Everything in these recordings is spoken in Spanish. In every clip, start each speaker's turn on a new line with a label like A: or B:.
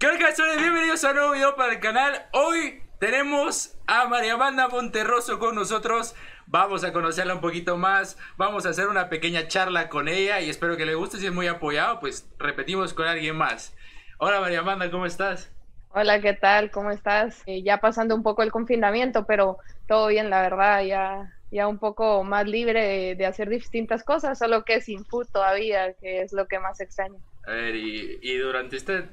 A: ¿Qué tal, canciones? Bienvenidos a un nuevo video para el canal. Hoy tenemos a María Amanda Monterroso con nosotros. Vamos a conocerla un poquito más. Vamos a hacer una pequeña charla con ella y espero que le guste. Si es muy apoyado, pues repetimos con alguien más. Hola María Amanda, ¿cómo estás?
B: Hola, ¿qué tal? ¿Cómo estás? Eh, ya pasando un poco el confinamiento, pero todo bien, la verdad, ya, ya un poco más libre de, hacer distintas cosas, solo que sin food todavía, que es lo que más extraño.
A: A ver, y, durante este,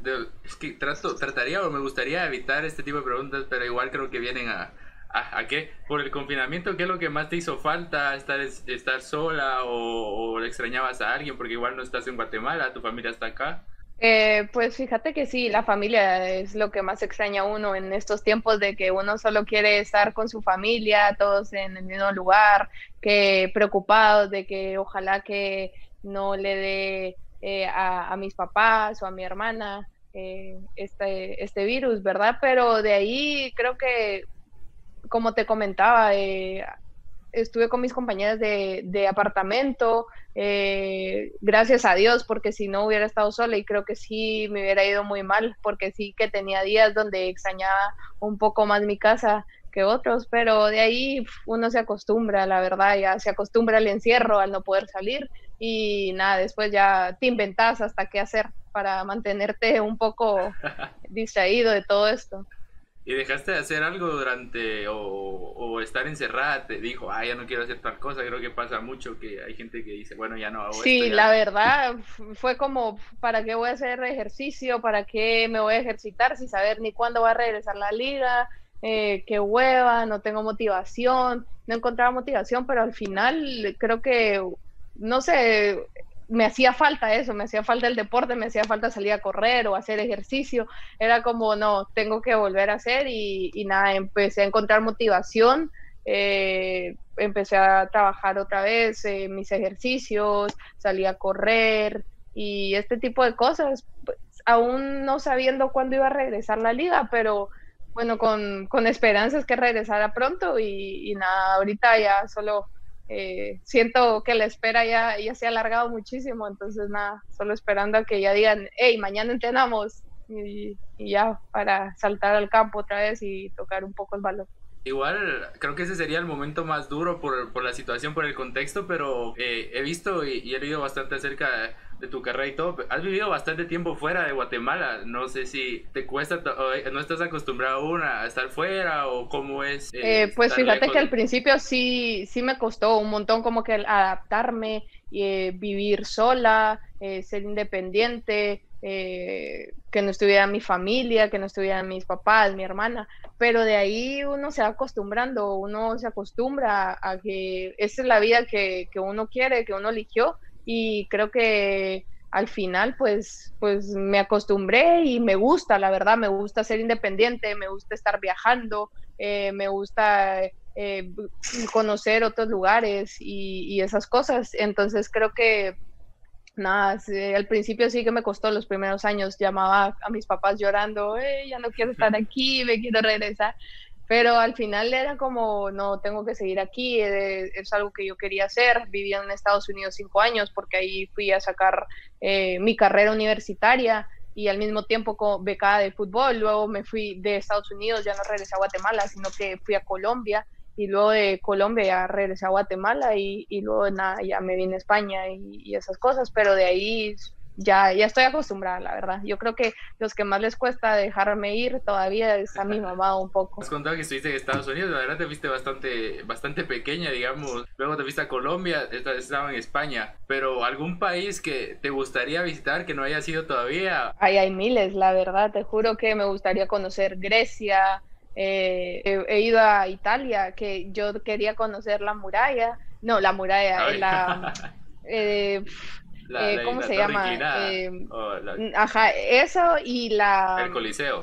A: es que trato, trataría o me gustaría evitar este tipo de preguntas, pero igual creo que vienen a, a, qué, por el confinamiento, ¿qué es lo que más te hizo falta? ¿Estar, estar sola o, o extrañabas a alguien? Porque igual no estás en Guatemala, tu familia está acá.
B: Eh, pues fíjate que sí, la familia es lo que más extraña uno en estos tiempos de que uno solo quiere estar con su familia, todos en el mismo lugar, que preocupados de que ojalá que no le dé eh, a, mis papás o a mi hermana eh, este, este virus, ¿verdad? Pero de ahí creo que, como te comentaba, eh, estuve con mis compañeras de, de apartamento, gracias a Dios, porque si no hubiera estado sola y creo que sí me hubiera ido muy mal, porque sí que tenía días donde extrañaba un poco más mi casa que otros, pero de ahí uno se acostumbra, la verdad, ya se acostumbra al encierro, al no poder salir y nada, después ya te inventas hasta qué hacer para mantenerte un poco distraído de todo esto.
A: ¿Y dejaste de hacer algo durante o, estar encerrada? Te dijo, ah, ya no quiero hacer tal cosa. Creo que pasa mucho que hay gente que dice, bueno, ya no hago
B: sí,
A: esto.
B: la verdad fue como, ¿para qué voy a hacer ejercicio? ¿Para qué me voy a ejercitar sin saber ni cuándo va a regresar la liga? Eh, qué hueva, no tengo motivación, no encontraba motivación, pero al final creo que no sé, me hacía falta eso, me hacía falta el deporte, me hacía falta salir a correr o hacer ejercicio. Era como, no, tengo que volver a hacer y, nada, empecé a encontrar motivación. Eh, empecé a trabajar otra vez en mis ejercicios, salí a correr y este tipo de cosas, pues, aún no sabiendo cuándo iba a regresar la liga, pero bueno, con, con esperanzas que regresara pronto y, y nada, ahorita ya solo eh, siento que la espera ya, ya se ha alargado muchísimo, entonces nada, solo esperando a que ya digan, hey, mañana entrenamos y, ya para saltar al campo otra vez y tocar un poco el balón.
A: Igual, creo que ese sería el momento más duro por, por la situación, por el contexto, pero eh, he visto y, he leído bastante acerca de, tu carrera y todo. Has vivido bastante tiempo fuera de Guatemala. No sé si te cuesta, eh, no estás acostumbrado aún a estar fuera o cómo es.
B: Eh, pues fíjate que al principio sí, sí me costó un montón como que adaptarme, y vivir sola, ser independiente. Eh, que no estuviera mi familia, que no estuvieran mis papás, mi hermana, pero de ahí uno se va acostumbrando, uno se acostumbra a que esa es la vida que, que uno quiere, que uno eligió y creo que al final pues, pues me acostumbré y me gusta, la verdad, me gusta ser independiente, me gusta estar viajando, eh, me gusta eh, conocer otros lugares y, y, esas cosas. Entonces creo que nada, al principio sí que me costó los primeros años, llamaba a mis papás llorando, ya no quiero estar aquí, me quiero regresar, pero al final era como, no, tengo que seguir aquí, eh, es, algo que yo quería hacer, vivía en Estados Unidos cinco años porque ahí fui a sacar eh, mi carrera universitaria y al mismo tiempo con becada de fútbol, luego me fui de Estados Unidos, ya no regresé a Guatemala, sino que fui a Colombia y luego de Colombia ya regresé a Guatemala y, y luego nada, ya me vine a España y, esas cosas, pero de ahí ya, ya estoy acostumbrada, la verdad. Yo creo que los que más les cuesta dejarme ir todavía es a mi mamá un poco.
A: Has contado que estuviste en Estados Unidos, la verdad te viste bastante, bastante pequeña, digamos. Luego te viste a Colombia, estaba en España, pero algún país que te gustaría visitar que no haya sido todavía.
B: Ay, hay miles, la verdad, te juro que me gustaría conocer Grecia, eh, he, ido a Italia, que yo quería conocer la muralla, no, la muralla, la, eh, eh, ¿cómo se llama? Ajá, eso y la...
A: El Coliseo.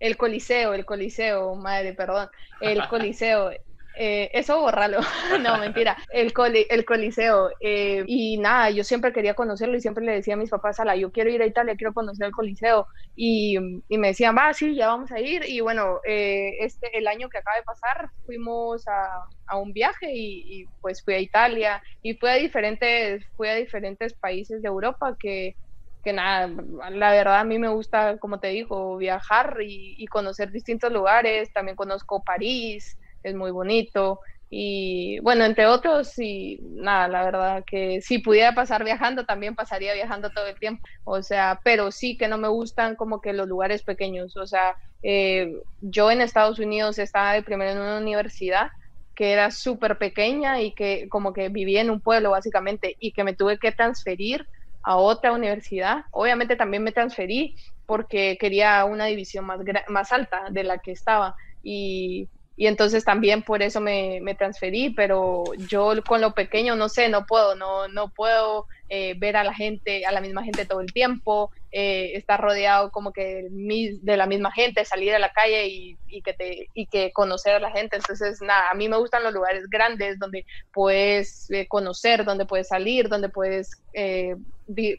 B: El Coliseo, el Coliseo, madre, perdón, el Coliseo. Eh, eso borralo, no, mentira, el, el Coliseo. Eh, y nada, yo siempre quería conocerlo y siempre le decía a mis papás, ala, yo quiero ir a Italia, quiero conocer el Coliseo. Y, y me decían, va, sí, ya vamos a ir. Y bueno, eh, este, el año que acaba de pasar, fuimos a, a un viaje y, y, pues fui a Italia y fui a diferentes, fui a diferentes países de Europa que que nada, la verdad a mí me gusta, como te digo, viajar y, conocer distintos lugares. También conozco París, es muy bonito. Y bueno, entre otros, y nada, la verdad que si pudiera pasar viajando, también pasaría viajando todo el tiempo. O sea, pero sí que no me gustan como que los lugares pequeños. O sea, eh, yo en Estados Unidos estaba de primero en una universidad que era súper pequeña y que como que vivía en un pueblo básicamente y que me tuve que transferir a otra universidad. Obviamente también me transferí porque quería una división más, más alta de la que estaba y y entonces también por eso me, me, transferí, pero yo con lo pequeño no sé, no puedo, no, no puedo eh, ver a la gente, a la misma gente todo el tiempo, eh, estar rodeado como que de la misma gente, salir a la calle y, y, que te, y que conocer a la gente. Entonces, nada, a mí me gustan los lugares grandes donde puedes eh, conocer, donde puedes salir, donde puedes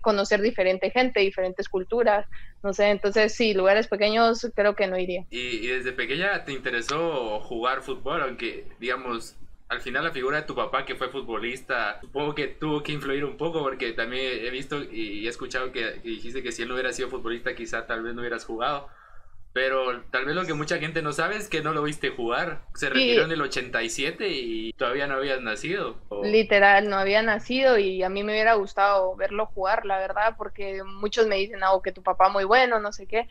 B: conocer diferente gente, diferentes culturas, no sé, entonces sí, lugares pequeños creo que no iría.
A: ¿Y, desde pequeña te interesó jugar fútbol? Aunque, digamos, al final la figura de tu papá que fue futbolista, supongo que tuvo que influir un poco porque también he visto y he escuchado que, que dijiste que si él no hubiera sido futbolista quizá tal vez no hubieras jugado. Pero tal vez lo que mucha gente no sabe es que no lo viste jugar. Se retiró en el 87 y todavía no habías nacido.
B: Literal, no había nacido y a mí me hubiera gustado verlo jugar, la verdad, porque muchos me dicen, oh, que tu papá muy bueno, no sé qué.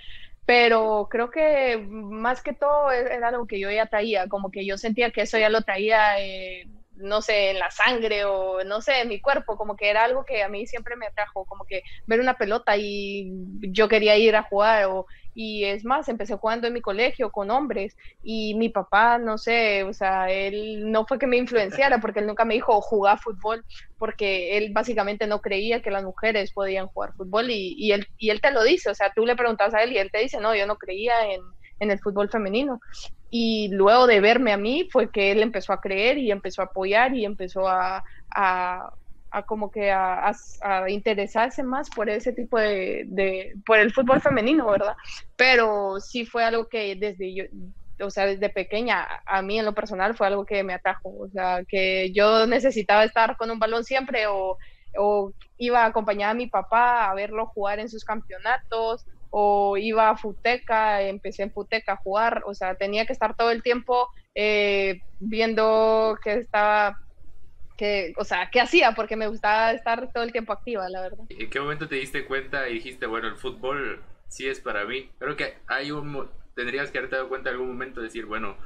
B: Pero creo que más que todo e-, era algo que yo ya traía, como que yo sentía que eso ya lo traía, eh, no sé, en la sangre o no sé, en mi cuerpo, como que era algo que a mí siempre me atrajo, como que ver una pelota y yo quería ir a jugar o y es más, empecé jugando en mi colegio con hombres y mi papá, no sé, o sea, él no fue que me influenciara porque él nunca me dijo jugar fútbol porque él básicamente no creía que las mujeres podían jugar fútbol y, y, él, y él te lo dice, o sea, tú le preguntas a él y él te dice, no, yo no creía en, en el fútbol femenino. Y luego de verme a mí fue que él empezó a creer y empezó a apoyar y empezó a, a a como que a, interesarse más por ese tipo de, de, por el fútbol femenino, ¿verdad? Pero sí fue algo que desde yo, o sea, desde pequeña, a mí en lo personal fue algo que me atrajo, o sea, que yo necesitaba estar con un balón siempre o, o iba a acompañar a mi papá a verlo jugar en sus campeonatos o iba a Futeca, empecé en Futeca a jugar, o sea, tenía que estar todo el tiempo eh, viendo que estaba que, o sea, ¿qué hacía? Porque me gustaba estar todo el tiempo activa, la verdad.
A: ¿En qué momento te diste cuenta y dijiste, bueno, el fútbol sí es para mí? Creo que hay un, tendrías que haberte dado cuenta en algún momento de decir, bueno,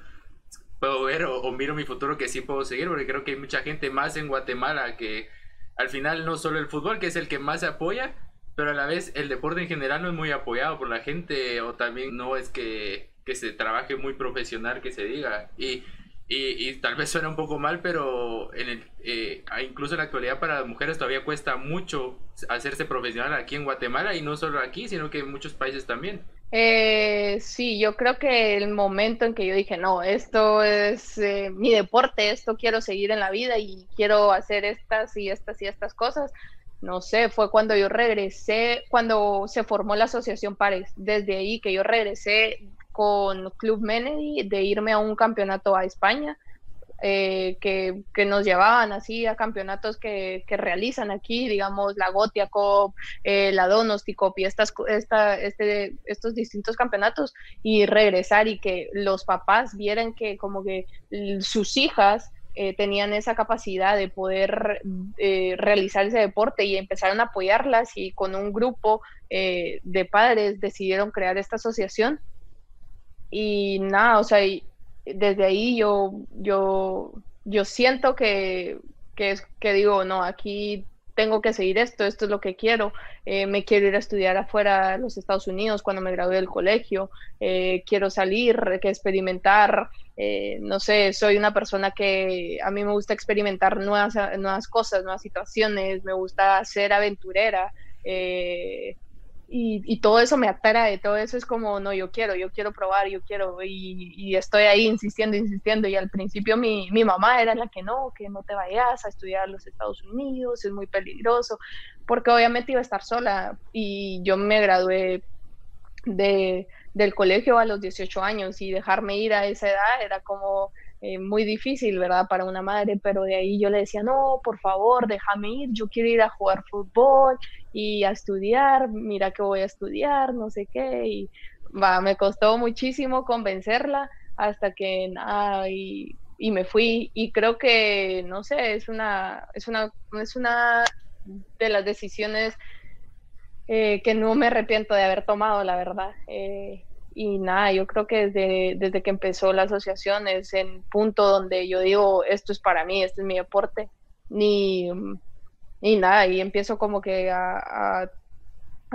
A: puedo ver o, miro mi futuro que sí puedo seguir, porque creo que hay mucha gente más en Guatemala que al final no solo el fútbol, que es el que más se apoya, pero a la vez el deporte en general no es muy apoyado por la gente o también no es que, que se trabaje muy profesional, que se diga. Y y, tal vez suena un poco mal, pero en el, eh, incluso en la actualidad para las mujeres todavía cuesta mucho hacerse profesional aquí en Guatemala y no solo aquí, sino que en muchos países también.
B: Eh, sí, yo creo que el momento en que yo dije, no, esto es eh, mi deporte, esto quiero seguir en la vida y quiero hacer estas y estas y estas cosas, no sé, fue cuando yo regresé, cuando se formó la asociación Pares, desde ahí que yo regresé con Club Menedy de irme a un campeonato a España, eh, que, nos llevaban así a campeonatos que, realizan aquí, digamos, la Gotia Cup, eh, la Donosti Cup y estas, esta, este, estos distintos campeonatos y regresar y que los papás vieran que como que sus hijas eh, tenían esa capacidad de poder realizar ese deporte y empezaron a apoyarlas y con un grupo de padres decidieron crear esta asociación y nada, o sea, desde ahí yo, yo, yo siento que, que, es, que digo, no, aquí tengo que seguir esto, esto es lo que quiero, eh, me quiero ir a estudiar afuera de los Estados Unidos cuando me gradué del colegio, eh, quiero salir, que experimentar, eh, no sé, soy una persona que a mí me gusta experimentar nuevas, nuevas cosas, nuevas situaciones, me gusta ser aventurera. Y, todo eso me atrae, todo eso es como, no, yo quiero, yo quiero probar, yo quiero, y, estoy ahí insistiendo, insistiendo, y al principio mi, mi, mamá era la que no, que no te vayas a estudiar a los Estados Unidos, es muy peligroso, porque obviamente iba a estar sola, y yo me gradué de, del colegio a los 18 años, y dejarme ir a esa edad era como, eh, muy difícil, ¿verdad? Para una madre, pero de ahí yo le decía, no, por favor, déjame ir, yo quiero ir a jugar fútbol y a estudiar, mira que voy a estudiar, no sé qué, y va, me costó muchísimo convencerla hasta que nada, y, y, me fui, y creo que, no sé, es una, es una, es una de las decisiones eh, que no me arrepiento de haber tomado, la verdad. Eh, y nada, yo creo que desde, desde que empezó la asociación es el punto donde yo digo, esto es para mí, este es mi deporte, ni, ni nada, y empiezo como que a, a,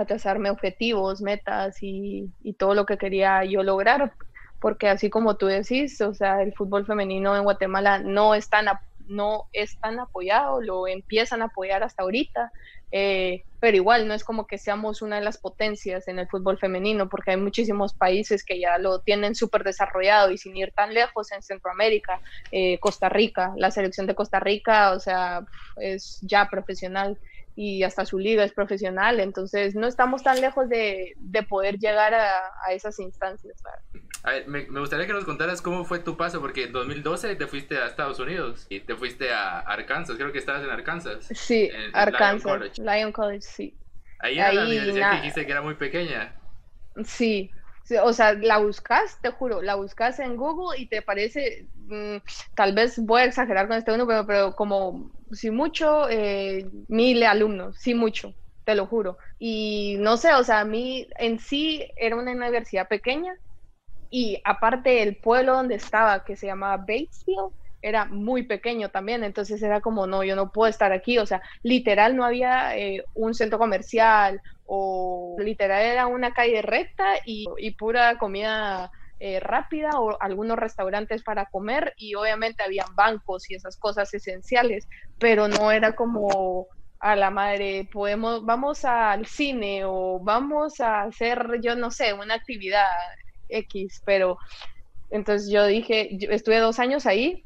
B: trazarme objetivos, metas y, y, todo lo que quería yo lograr, porque así como tú decís, o sea, el fútbol femenino en Guatemala no es tan, no es tan apoyado, lo empiezan a apoyar hasta ahorita, eh, pero igual no es como que seamos una de las potencias en el fútbol femenino, porque hay muchísimos países que ya lo tienen súper desarrollado y sin ir tan lejos en Centroamérica, eh, Costa Rica, la selección de Costa Rica, o sea, es ya profesional y hasta su liga es profesional, entonces no estamos tan lejos de, de poder llegar a, a esas instancias.
A: A ver, me, me, gustaría que nos contaras cómo fue tu paso, porque en 2012 te fuiste a Estados Unidos y te fuiste a Arkansas, creo que estabas en Arkansas.
B: Sí, en, Arkansas, Lion College. Lion College, sí.
A: Ahí era Ahí, la universidad que dijiste que era muy pequeña.
B: Sí, o sea, la buscas, te juro, la buscas en Google y te parece, mmm, tal vez voy a exagerar con este uno, pero, pero como, si mucho, eh, mil alumnos, sí mucho, te lo juro. Y no sé, o sea, a mí en sí era una universidad pequeña y aparte el pueblo donde estaba, que se llamaba Batesville, era muy pequeño también, entonces era como, no, yo no puedo estar aquí, o sea, literal no había eh, un centro comercial o literal era una calle recta y, y pura comida eh, rápida o algunos restaurantes para comer y obviamente habían bancos y esas cosas esenciales, pero no era como a la madre, podemos, vamos al cine o vamos a hacer, yo no sé, una actividad X, pero entonces yo dije, yo estuve dos años ahí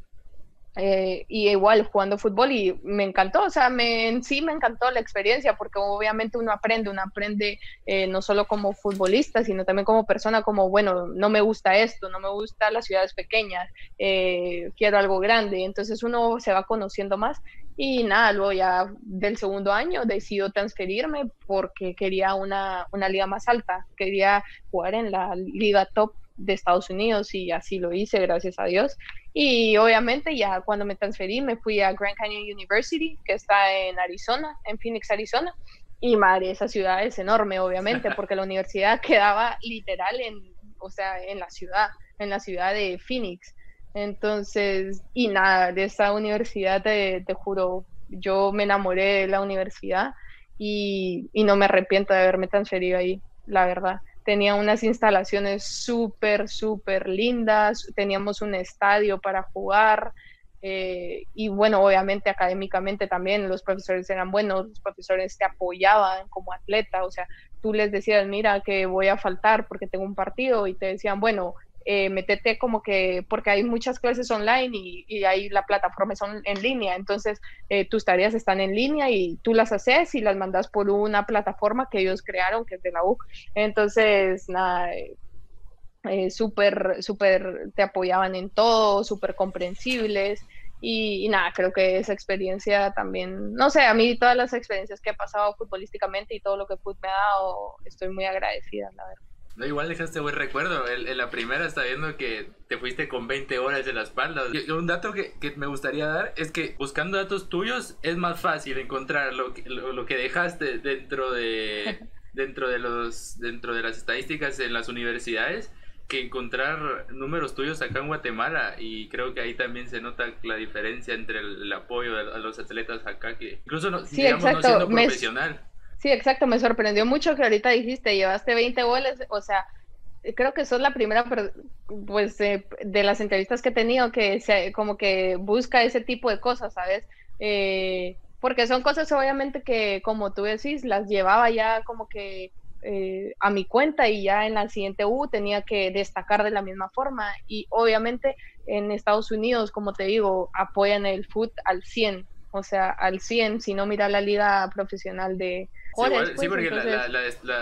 B: eh, y igual jugando fútbol y me encantó, o sea, me, en sí me encantó la experiencia porque obviamente uno aprende, uno aprende eh, no solo como futbolista, sino también como persona, como, bueno, no me gusta esto, no me gusta las ciudades pequeñas, eh, quiero algo grande, entonces uno se va conociendo más y nada, luego ya del segundo año decido transferirme porque quería una, una liga más alta, quería jugar en la liga top de Estados Unidos y así lo hice, gracias a Dios. Y obviamente ya cuando me transferí me fui a Grand Canyon University, que está en Arizona, en Phoenix, Arizona. Y madre, esa ciudad es enorme, obviamente, porque la universidad quedaba literal en, o sea, en la ciudad, en la ciudad de Phoenix. Entonces, y nada, de esa universidad te, te juro, yo me enamoré de la universidad y, y no me arrepiento de haberme transferido ahí, la verdad tenía unas instalaciones súper, súper lindas, teníamos un estadio para jugar eh, y bueno, obviamente académicamente también los profesores eran buenos, los profesores te apoyaban como atleta, o sea, tú les decías, mira que voy a faltar porque tengo un partido y te decían, bueno, eh, métete como que, porque hay muchas clases online y, y ahí la plataforma son en línea, entonces eh, tus tareas están en línea y tú las haces y las mandas por una plataforma que ellos crearon, que es de la U. Entonces, nada, eh, eh súper, súper, te apoyaban en todo, súper comprensibles. Y, y, nada, creo que esa experiencia también, no sé, a mí todas las experiencias que he pasado futbolísticamente y todo lo que me ha dado, estoy muy agradecida, la verdad.
A: No, igual dejaste buen recuerdo. En, la primera está viendo que te fuiste con 20 horas en la espalda. Y un dato que, que, me gustaría dar es que buscando datos tuyos es más fácil encontrar lo que, lo, lo que dejaste dentro de, dentro, de los, dentro de las estadísticas en las universidades que encontrar números tuyos acá en Guatemala y creo que ahí también se nota la diferencia entre el, el apoyo a los atletas acá que incluso no,
B: sí,
A: digamos, no siendo
B: Me... Sí, exacto, me sorprendió mucho que ahorita dijiste, llevaste 20 goles, o sea, creo que sos la primera, pues, eh, de las entrevistas que he tenido que se, como que busca ese tipo de cosas, ¿sabes? Eh, porque son cosas obviamente que, como tú decís, las llevaba ya como que eh, a mi cuenta y ya en la siguiente U tenía que destacar de la misma forma. Y obviamente en Estados Unidos, como te digo, apoyan el foot al 100, o sea, al 100, si no mira la liga profesional de,
A: sí, porque la,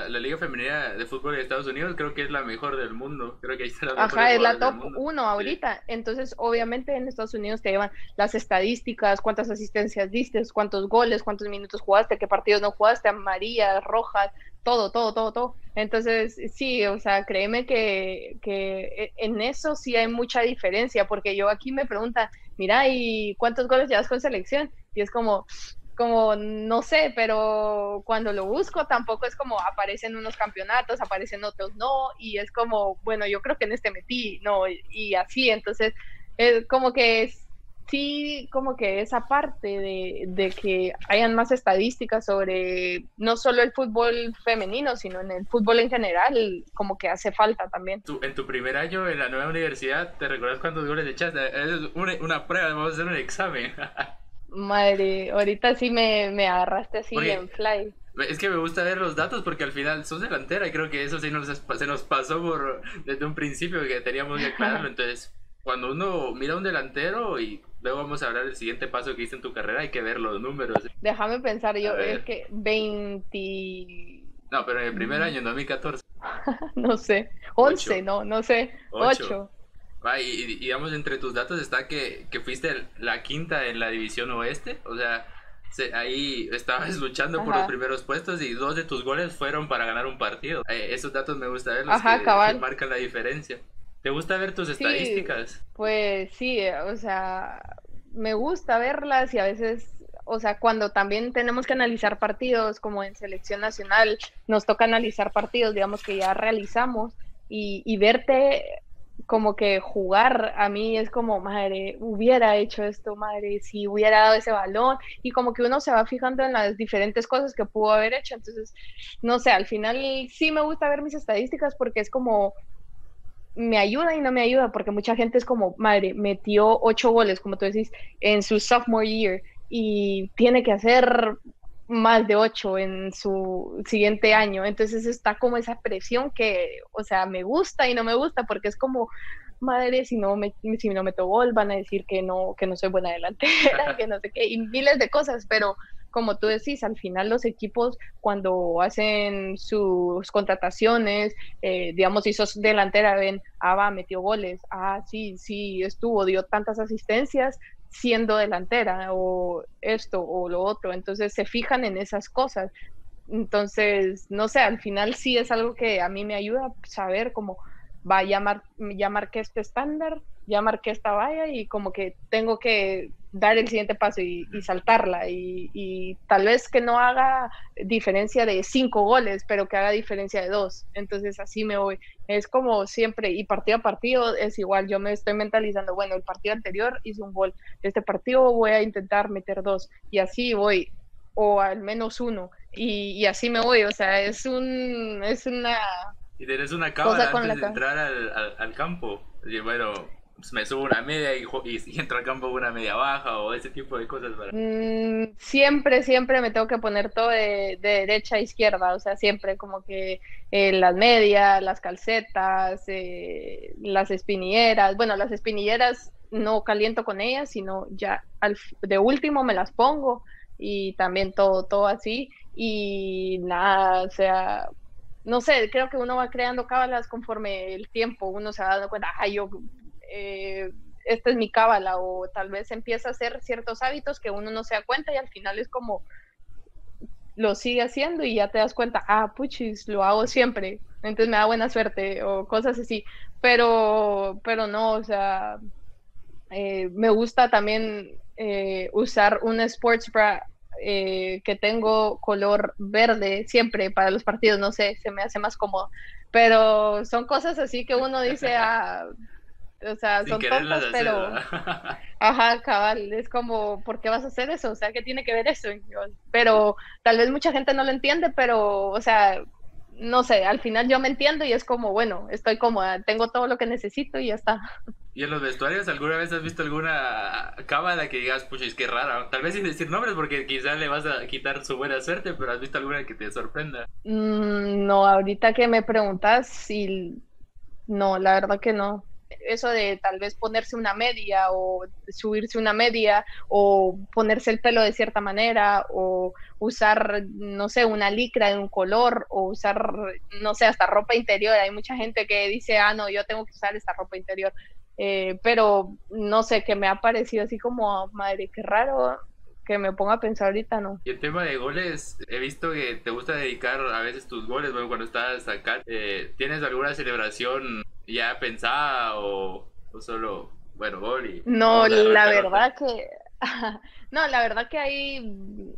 A: la, Liga Femenina de Fútbol de Estados Unidos creo que es la mejor del mundo. Creo que ahí está la
B: Ajá, es la top uno ahorita. Entonces, obviamente en Estados Unidos te llevan las estadísticas, cuántas asistencias diste, cuántos goles, cuántos minutos jugaste, qué partidos no jugaste, amarillas, rojas, todo, todo, todo, todo. Entonces, sí, o sea, créeme que, que en eso sí hay mucha diferencia, porque yo aquí me pregunta, mira, ¿y cuántos goles llevas con selección? Y es como, como, no sé, pero cuando lo busco tampoco es como aparecen unos campeonatos, aparecen otros no, y es como, bueno, yo creo que en este metí, no, y, así, entonces, es como que sí, como que esa parte de, de, que hayan más estadísticas sobre no solo el fútbol femenino, sino en el fútbol en general, como que hace falta también.
A: en tu primer año en la nueva universidad, ¿te recuerdas cuántos goles echaste? Es una, una prueba, vamos a hacer un examen.
B: Madre, ahorita sí me, me agarraste así en fly.
A: Es que me gusta ver los datos porque al final sos delantera y creo que eso sí nos, se nos pasó por desde un principio que teníamos que aclararlo. Entonces, cuando uno mira a un delantero y luego vamos a hablar del siguiente paso que hice en tu carrera, hay que ver los números.
B: Déjame pensar, yo es que 20...
A: No, pero en el primer año, en 2014.
B: no sé, 11, no, no sé, 8
A: y, digamos, entre tus datos está que, fuiste la quinta en la división oeste, o sea, ahí estabas luchando por los primeros puestos y dos de tus goles fueron para ganar un partido. Eh, esos datos me gusta verlos, Ajá, que, marcan la diferencia. ¿Te gusta ver tus estadísticas?
B: Pues sí, o sea, me gusta verlas y a veces o sea, cuando también tenemos que analizar partidos, como en selección nacional, nos toca analizar partidos, digamos, que ya realizamos, y, y verte como que jugar a mí es como, madre, hubiera hecho esto, madre, si hubiera dado ese balón, y como que uno se va fijando en las diferentes cosas que pudo haber hecho, entonces, no sé, al final sí me gusta ver mis estadísticas porque es como, me ayuda y no me ayuda, porque mucha gente es como, madre, metió ocho goles, como tú decís, en su sophomore year, y tiene que hacer más de ocho en su siguiente año. Entonces está como esa presión que, o sea, me gusta y no me gusta porque es como, madre, si no, me, si no meto gol van a decir que no, que no soy buena delantera, que no sé qué, y miles de cosas, pero como tú decís, al final los equipos cuando hacen sus contrataciones, eh, digamos, si sos delantera, ven, ah, va, metió goles, ah, sí, sí, estuvo, dio tantas asistencias, siendo delantera o esto o lo otro. Entonces se fijan en esas cosas. Entonces, no sé, al final sí es algo que a mí me ayuda saber cómo va a llamar, ya marqué este estándar, ya marqué esta valla y como que tengo que dar el siguiente paso y, saltarla y, tal vez que no haga diferencia de cinco goles, pero que haga diferencia de dos. Entonces así me voy. Es como siempre y partido a partido es igual. Yo me estoy mentalizando, bueno, el partido anterior hice un gol, este partido voy a intentar meter dos y así voy o al menos uno y, así me voy. O sea, es un es una
A: y tenés una cámara antes de entrar al, al campo. Y bueno, me subo una media y, y, entro al campo una media baja o ese tipo de cosas.
B: Mm, siempre, siempre me tengo que poner todo de, derecha a izquierda, o sea, siempre como que eh, las medias, las calcetas, eh, las espinilleras, bueno, las espinilleras no caliento con ellas, sino ya al, de último me las pongo y también todo, todo así y nada, o sea, no sé, creo que uno va creando cábalas conforme el tiempo, uno se va dando cuenta, ay, yo eh, esta es mi cábala o tal vez empieza a hacer ciertos hábitos que uno no se da cuenta y al final es como lo sigue haciendo y ya te das cuenta, ah, puchis, lo hago siempre, entonces me da buena suerte o cosas así, pero, pero no, o sea, eh, me gusta también eh, usar un sports bra que tengo color verde siempre para los partidos, no sé, se me hace más cómodo, pero son cosas así que uno dice, ah, o sea, son tontas, pero... Ajá, cabal, es como, ¿por qué vas a hacer eso? O sea, ¿qué tiene que ver eso? Pero tal vez mucha gente no lo entiende, pero, o sea, no sé, al final yo me entiendo y es como, bueno, estoy cómoda, tengo todo lo que necesito y ya está.
A: ¿Y en los vestuarios alguna vez has visto alguna cábala que digas, pucha, es que rara? Tal vez sin decir nombres porque quizás le vas a quitar su buena suerte, pero ¿has visto alguna que te sorprenda?
B: Mm, no, ahorita que me preguntas, sí, no, la verdad que no eso de tal vez ponerse una media o subirse una media o ponerse el pelo de cierta manera o usar, no sé, una licra de un color o usar, no sé, hasta ropa interior. Hay mucha gente que dice, ah, no, yo tengo que usar esta ropa interior. Eh, pero no sé, que me ha parecido así como, madre, qué raro que me ponga a pensar ahorita, no.
A: Y el tema de goles, he visto que te gusta dedicar a veces tus goles, bueno, cuando estás acá, eh, ¿tienes alguna celebración ya pensada o, solo, bueno, gol y...
B: No, la verdad que... no, la verdad que hay,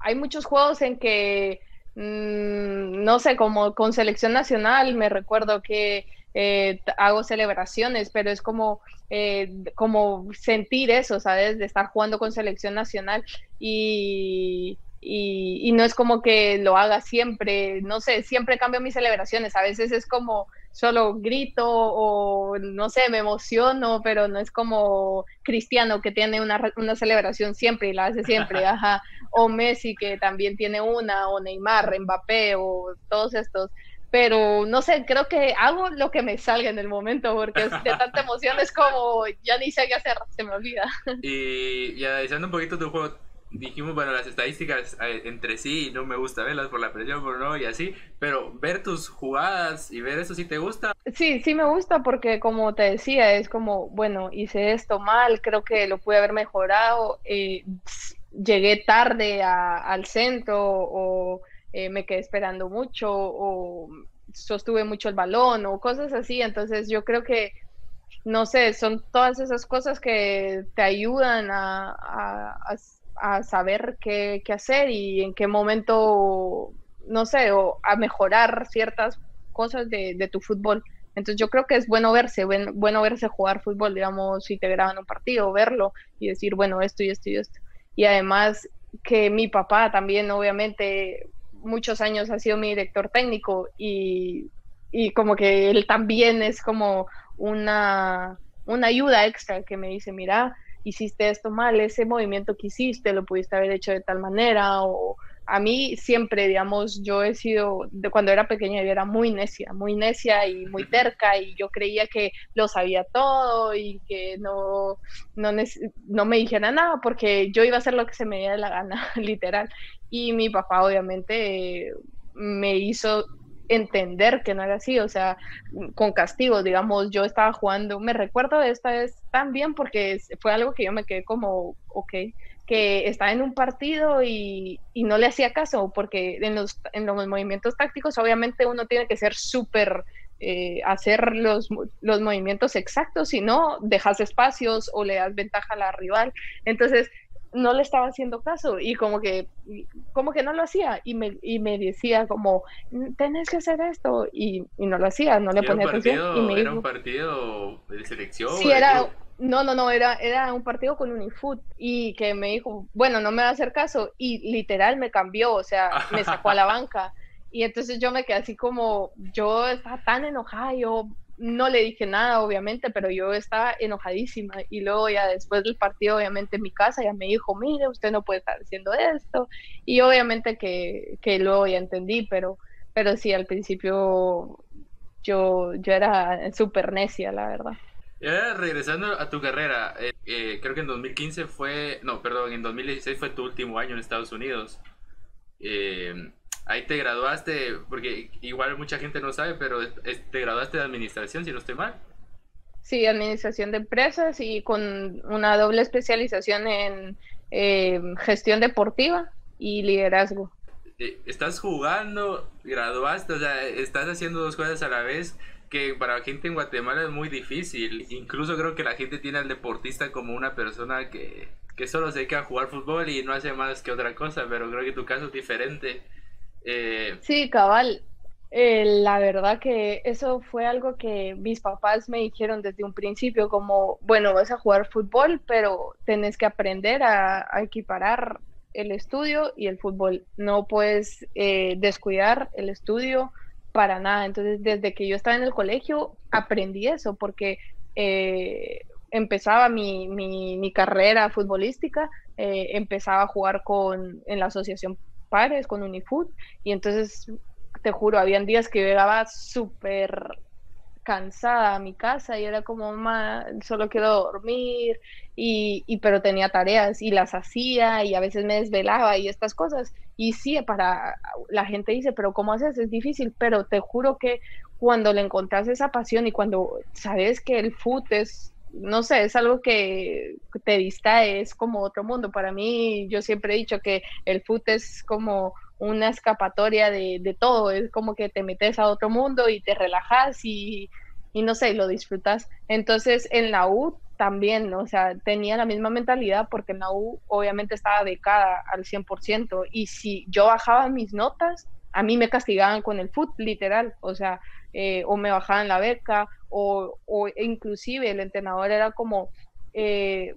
B: hay muchos juegos en que, mm, no sé, como con selección nacional, me recuerdo que eh, hago celebraciones, pero es como, eh, como sentir eso, ¿sabes? De estar jugando con selección nacional y, y, no es como que lo haga siempre, no sé, siempre cambio mis celebraciones, a veces es como solo grito o no sé, me emociono, pero no es como Cristiano que tiene una, una celebración siempre y la hace siempre, ajá, o Messi que también tiene una, o Neymar, Mbappé, o todos estos pero no sé, creo que hago lo que me salga en el momento, porque de tanta emoción es como, ya ni sé qué hacer, se me olvida.
A: Y, ya analizando un poquito tu juego, dijimos, bueno, las estadísticas eh, entre sí, no me gusta verlas por la presión, por no, y así, pero ver tus jugadas y ver eso sí te gusta.
B: Sí, sí me gusta porque como te decía, es como, bueno, hice esto mal, creo que lo pude haber mejorado, eh, llegué tarde al centro o eh, me quedé esperando mucho o sostuve mucho el balón o cosas así. Entonces yo creo que, no sé, son todas esas cosas que te ayudan a, a, saber qué, qué, hacer y en qué momento, no sé, o a mejorar ciertas cosas de, de tu fútbol. Entonces yo creo que es bueno verse, bueno, bueno verse jugar fútbol, digamos, si te graban un partido, verlo y decir, bueno, esto y esto y esto. Y además que mi papá también, obviamente, muchos años ha sido mi director técnico y, como que él también es como una, una ayuda extra que me dice, mira, hiciste esto mal, ese movimiento que hiciste lo pudiste haber hecho de tal manera o a mí siempre, digamos, yo he sido, de cuando era pequeña yo era muy necia, muy necia y muy terca y yo creía que lo sabía todo y que no, no, me dijera nada porque yo iba a hacer lo que se me diera la gana, literal. Y mi papá obviamente me hizo entender que no era así, o sea, con castigos, digamos, yo estaba jugando, me recuerdo de esta vez también porque fue algo que yo me quedé como, ok, que estaba en un partido y, no le hacía caso, porque en los, en los movimientos tácticos obviamente uno tiene que ser súper, eh, hacer los, los movimientos exactos, si no, dejas espacios o le das ventaja a la rival. Entonces, no le estaba haciendo caso y como que, como que no lo hacía y me, y me decía como, tenés que hacer esto y, no lo hacía, no le ponía atención.
A: Y me ¿Era un partido de selección?
B: Sí, era, no, no, no, era, era un partido con Unifoot y que me dijo, bueno, no me va a hacer caso y literal me cambió, o sea, me sacó a la banca. Y entonces yo me quedé así como, yo estaba tan enojada, yo no le dije nada, obviamente, pero yo estaba enojadísima. Y luego ya después del partido, obviamente en mi casa ya me dijo, mire, usted no puede estar haciendo esto. Y obviamente que, que luego ya entendí, pero, pero sí, al principio yo, yo era súper necia, la verdad.
A: Ya regresando a tu carrera, eh, eh, creo que en 2015 fue, no, perdón, en 2016 fue tu último año en Estados Unidos. Eh, ahí te graduaste, porque igual mucha gente no sabe, pero te graduaste de administración, si no estoy mal.
B: Sí, administración de empresas y con una doble especialización en gestión deportiva y liderazgo.
A: Estás jugando, graduaste, o sea, estás haciendo dos cosas a la vez que para la gente en Guatemala es muy difícil. Incluso creo que la gente tiene al deportista como una persona que, que solo se dedica a jugar fútbol y no hace más que otra cosa, pero creo que tu caso es diferente.
B: Eh... Sí, cabal. Eh, la verdad que eso fue algo que mis papás me dijeron desde un principio, como, bueno, vas a jugar fútbol, pero tenés que aprender a, equiparar el estudio y el fútbol. No puedes eh, descuidar el estudio para nada. Entonces, desde que yo estaba en el colegio, aprendí eso, porque eh, empezaba mi, mi, carrera futbolística, eh, empezaba a jugar con, en la asociación Pares, con Unifood, y entonces, te juro, habían días que llegaba súper cansada a mi casa y era como, mamá, solo quiero dormir, y, y, pero tenía tareas y las hacía y a veces me desvelaba y estas cosas. Y sí, para la gente dice, pero ¿cómo haces? Es difícil, pero te juro que cuando le encontrás esa pasión y cuando sabes que el foot es, no sé, es algo que te distrae, es como otro mundo. Para mí, yo siempre he dicho que el foot es como una escapatoria de, de todo, es como que te metes a otro mundo y te relajas y, y no sé, lo disfrutas. Entonces, en la U también, o sea, tenía la misma mentalidad porque en la U obviamente estaba becada al 100% y si yo bajaba mis notas, a mí me castigaban con el foot, literal, o sea, eh, o me bajaban la beca o, o, inclusive el entrenador era como, eh,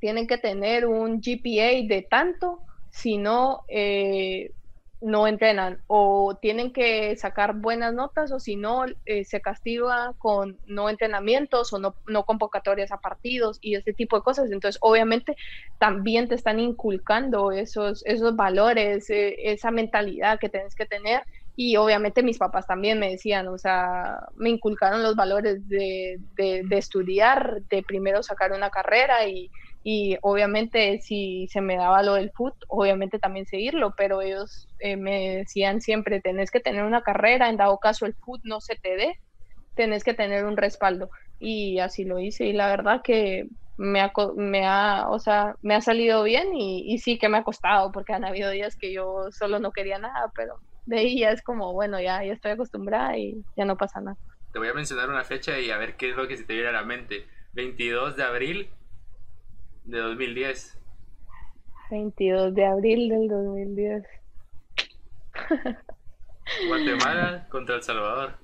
B: tienen que tener un GPA de tanto, si no, eh, no entrenan o tienen que sacar buenas notas o si no eh, se castiga con no entrenamientos o no, no, convocatorias a partidos y ese tipo de cosas. Entonces, obviamente, también te están inculcando esos, esos valores, eh, esa mentalidad que tienes que tener. Y obviamente mis papás también me decían, o sea, me inculcaron los valores de, de estudiar, de primero sacar una carrera y, y obviamente si se me daba lo del foot, obviamente también seguirlo, pero ellos eh, me decían siempre, tenés que tener una carrera, en dado caso el foot no se te dé, tenés que tener un respaldo. Y así lo hice y la verdad que me ha, me ha, o sea, me ha salido bien y, y, sí que me ha costado porque han habido días que yo solo no quería nada, pero de ahí ya es como, bueno, ya, ya estoy acostumbrada y ya no pasa nada.
A: Te voy a mencionar una fecha y a ver qué es lo que se te viene a la mente. 22 de abril de 2010.
B: 22 de abril del 2010.
A: Guatemala contra El Salvador.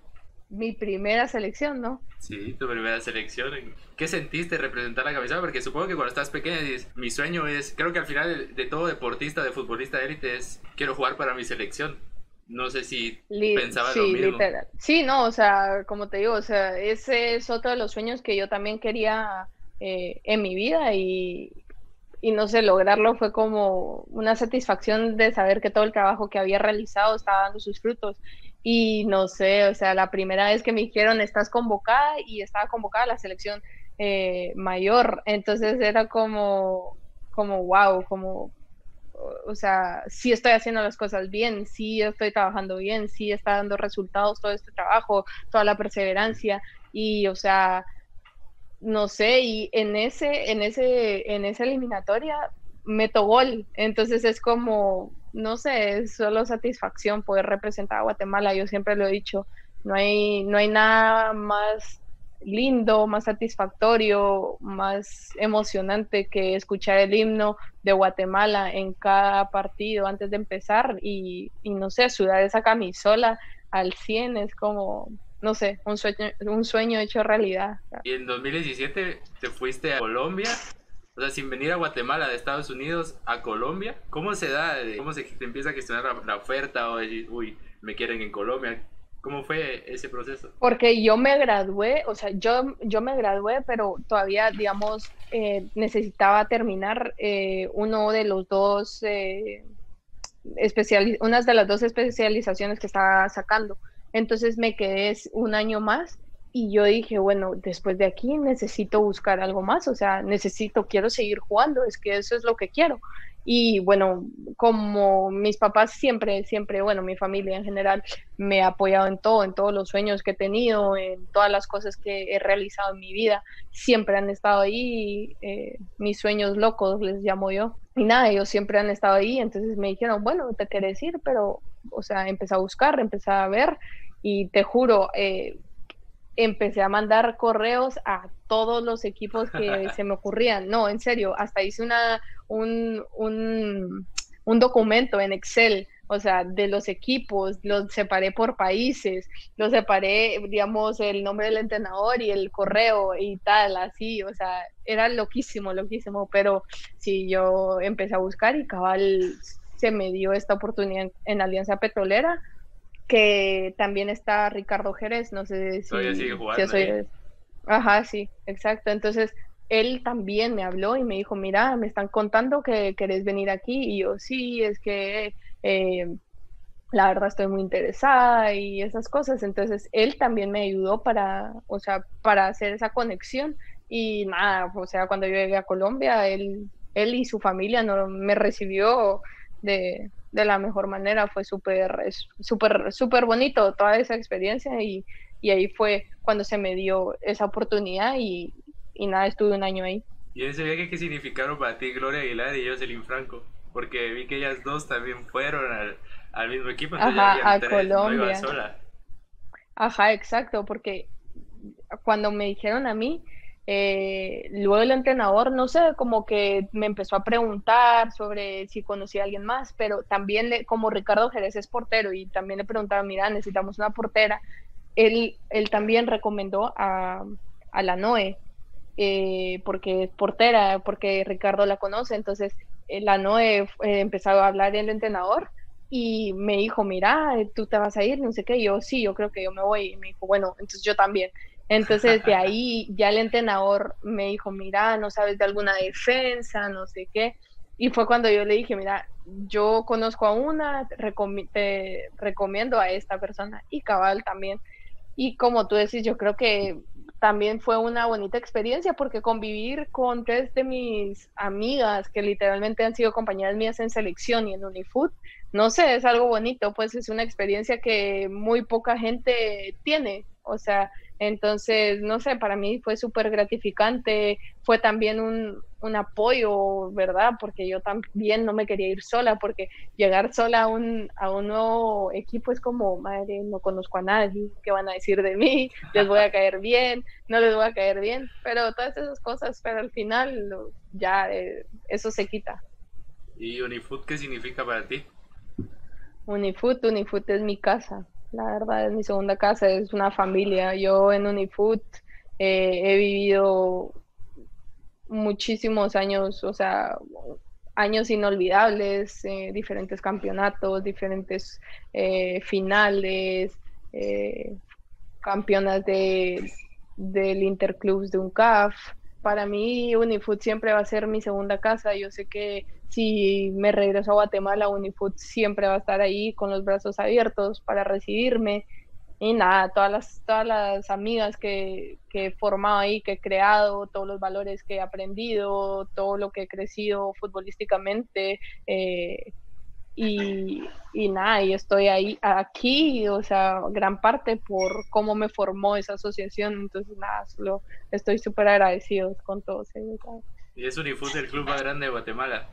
B: Mi primera selección, ¿no?
A: Sí, tu primera selección. ¿Qué sentiste representar la camiseta? Porque supongo que cuando estás pequeña dices, mi sueño es, creo que al final de, todo deportista, de futbolista de élite es, quiero jugar para mi selección. No sé si Li pensaba
B: sí,
A: lo mismo.
B: Literal. Sí, no, o sea, como te digo, o sea, ese es otro de los sueños que yo también quería eh, en mi vida y, y no sé, lograrlo fue como una satisfacción de saber que todo el trabajo que había realizado estaba dando sus frutos. Y no sé, o sea, la primera vez que me dijeron, estás convocada y estaba convocada a la selección eh, mayor, entonces era como, como, wow, como, o sea, sí estoy haciendo las cosas bien, sí estoy trabajando bien, sí está dando resultados todo este trabajo, toda la perseverancia y, o sea, no sé, y en ese, en ese, en esa eliminatoria meto gol. Entonces es como, no sé, es solo satisfacción poder representar a Guatemala. Yo siempre lo he dicho, no hay, no hay nada más lindo, más satisfactorio, más emocionante que escuchar el himno de Guatemala en cada partido antes de empezar y, y no sé, sudar esa camisola al 100 es como, no sé, un sueño, un sueño hecho realidad.
A: Y en 2017 te fuiste a Colombia, o sea, sin venir a Guatemala de Estados Unidos a Colombia. ¿Cómo se da? ¿Cómo se te empieza a gestionar la, la oferta o decir, uy, me quieren en Colombia? ¿Cómo fue ese proceso?
B: Porque yo me gradué, o sea, yo, yo me gradué, pero todavía, digamos, eh, necesitaba terminar eh, uno de los dos, eh, unas de las dos especializaciones que estaba sacando. Entonces me quedé un año más y yo dije, bueno, después de aquí necesito buscar algo más, o sea, necesito, quiero seguir jugando, es que eso es lo que quiero. Y bueno, como mis papás siempre, siempre, bueno, mi familia en general me ha apoyado en todo, en todos los sueños que he tenido, en todas las cosas que he realizado en mi vida, siempre han estado ahí, eh, mis sueños locos les llamo yo. Y nada, ellos siempre han estado ahí, entonces me dijeron, bueno, te quieres ir, pero, o sea, empecé a buscar, empecé a ver y te juro, eh, empecé a mandar correos a todos los equipos que se me ocurrían. No, en serio, hasta hice una, un, un, un documento en Excel o sea, de los equipos, los separé por países, los separé, digamos, el nombre del entrenador y el correo y tal, así, o sea, era loquísimo, loquísimo, pero sí, yo empecé a buscar y cabal se me dio esta oportunidad en Alianza Petrolera, que también está Ricardo Jerez, no sé si...
A: sigue jugando
B: soy... Ajá, sí, exacto, entonces él también me habló y me dijo, mira, me están contando que querés venir aquí y yo, sí, es que eh, la verdad estoy muy interesada y esas cosas. Entonces, él también me ayudó para, o sea, para hacer esa conexión. Y nada, o sea, cuando yo llegué a Colombia, él, él y su familia no, me recibió de, de la mejor manera. Fue súper, súper, súper bonito toda esa experiencia y, y, ahí fue cuando se me dio esa oportunidad y, y nada, estuve un año ahí.
A: ¿Y ese viaje qué significaron para ti, Gloria Aguilar y Jocelyn Franco? Porque vi que ellas dos también fueron al, al mismo equipo,
B: Ajá, a Colombia. Ajá, exacto, porque cuando me dijeron a mí, eh, luego el entrenador, no sé, como que me empezó a preguntar sobre si conocía a alguien más, pero también como Ricardo Jerez es portero y también le preguntaba, mira, necesitamos una portera, él, él también recomendó a, a la Noé, eh, porque es portera, porque Ricardo la conoce, entonces eh, la Noé empezó a hablar el entrenador y me dijo, mira, tú te vas a ir, no sé qué, yo sí, yo creo que yo me voy, y me dijo, bueno, entonces yo también. Entonces de ahí ya el entrenador me dijo, mira, no sabes de alguna defensa, no sé qué. Y fue cuando yo le dije, mira, yo conozco a una, te recomiendo a esta persona y Cabal también. Y como tú decís, yo creo que también fue una bonita experiencia porque convivir con tres de mis amigas que literalmente han sido compañeras mías en selección y en Unifood, no sé, es algo bonito, pues es una experiencia que muy poca gente tiene, o sea, entonces, no sé, para mí fue súper gratificante, fue también un, un, apoyo, ¿verdad? Porque yo también no me quería ir sola, porque llegar sola a un, a un nuevo equipo es como, madre, no conozco a nadie, ¿qué van a decir de mí? ¿Les voy a caer bien? ¿No les voy a caer bien? Pero todas esas cosas, pero al final ya eh, eso se quita.
A: ¿Y Unifood qué significa para ti?
B: Unifood, Unifood es mi casa. La verdad es mi segunda casa, es una familia. Yo en Unifood eh, he vivido muchísimos años, o sea, años inolvidables, eh, diferentes campeonatos, diferentes eh, finales, campeonas de, del Interclubs de UNCAF. Para mí Unifood siempre va a ser mi segunda casa. Yo sé que si me regreso a Guatemala, Unifood siempre va a estar ahí con los brazos abiertos para recibirme. Y nada, todas las, todas las amigas que, que he formado ahí, que he creado, todos los valores que he aprendido, todo lo que he crecido futbolísticamente. Eh, y, y, nada, y estoy ahí, aquí, o sea, gran parte por cómo me formó esa asociación. Entonces, nada, solo estoy súper agradecido con todos ellos.
A: Y es Unifoot el club más grande de Guatemala.